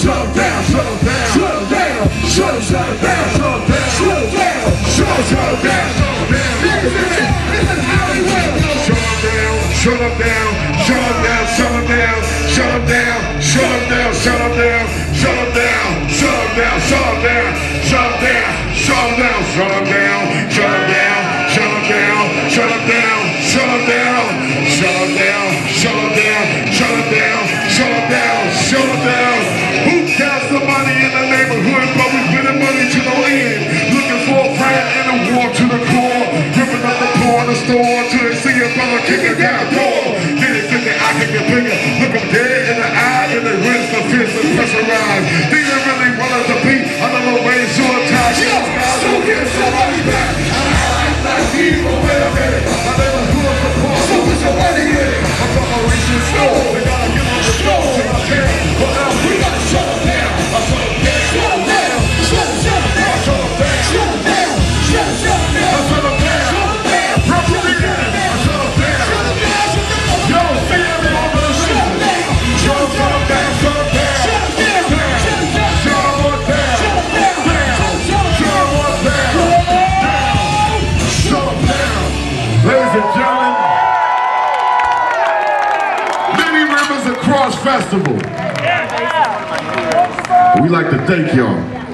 slow down, slow down, Shut down, slow, slow down, Shut down, slow down, slow, slow down, slow down. Shut them down, shut them down, shut them down, shut them down, shut them down, shut them down, shut them down, shut them down, shut them down, shut them down, shut them down, shut them down, shut them down, shut them down, shut them down, shut them down, shut them down, shut them down, shut them down. kick it down. Diamonds Across Festival. We like to thank y'all.